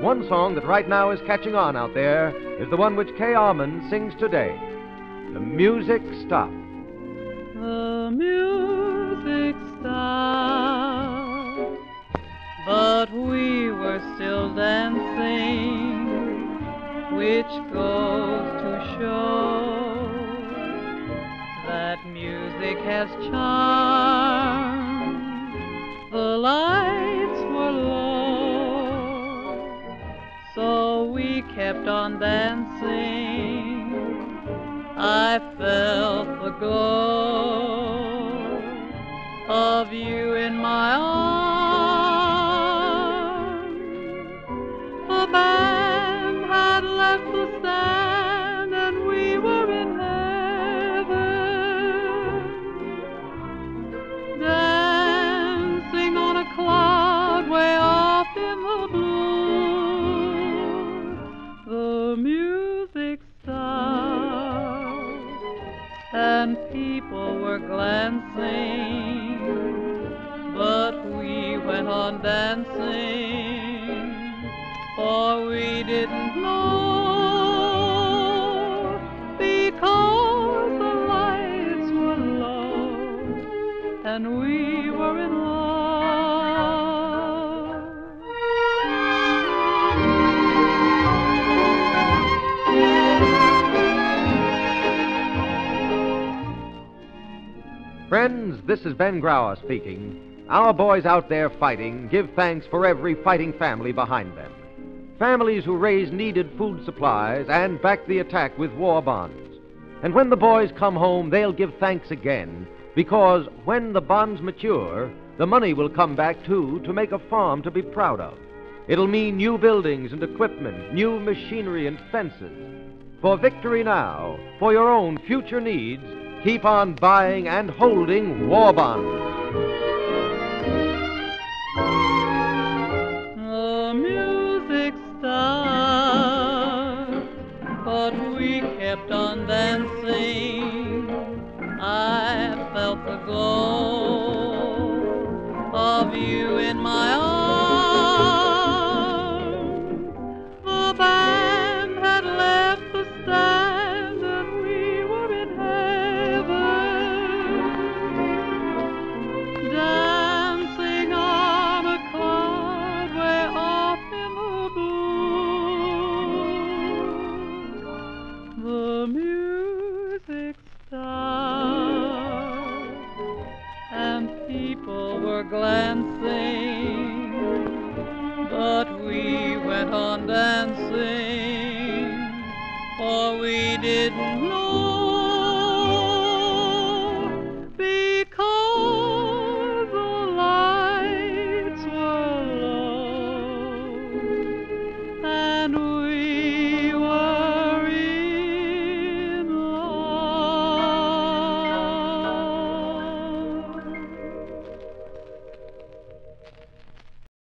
One song that right now is catching on out there is the one which Kay Armen sings today. The music stopped. The music stopped, but we were still dancing, which goes to show that music has charm. Kept on dancing. I felt the glow of you in my arms. And people were glancing, but we went on dancing, for we didn't know because the lights were low and we were in Friends, this is Ben Grauer speaking. Our boys out there fighting give thanks for every fighting family behind them. Families who raise needed food supplies and back the attack with war bonds. And when the boys come home, they'll give thanks again because when the bonds mature, the money will come back too to make a farm to be proud of. It'll mean new buildings and equipment, new machinery and fences. For victory now, for your own future needs, keep on buying and holding war bonds. The music stopped, but we kept on dancing. I felt the glow of you in my the music stopped and people were glancing, but we went on dancing, for we didn't know because the lights were low and we.